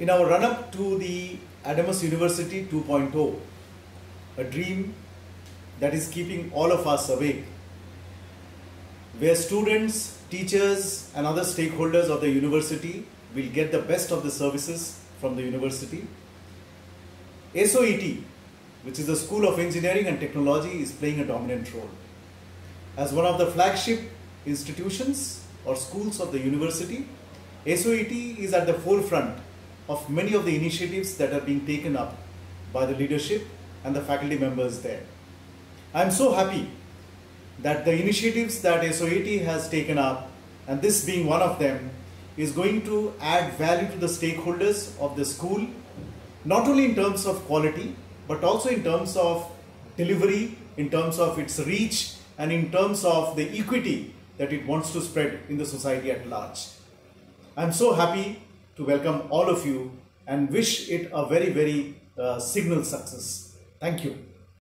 In our run up to the Adamas University 2.0, a dream that is keeping all of us awake, where students, teachers, and other stakeholders of the university will get the best of the services from the university. SOET, which is the School of Engineering and Technology, is playing a dominant role. As one of the flagship institutions or schools of the university, SOET is at the forefront of many of the initiatives that are being taken up by the leadership and the faculty members there. I am so happy that the initiatives that SOET has taken up, and this being one of them, is going to add value to the stakeholders of the school, not only in terms of quality, but also in terms of delivery, in terms of its reach, and in terms of the equity that it wants to spread in the society at large. I'm so happy to welcome all of you and wish it a very, very uh, signal success. Thank you.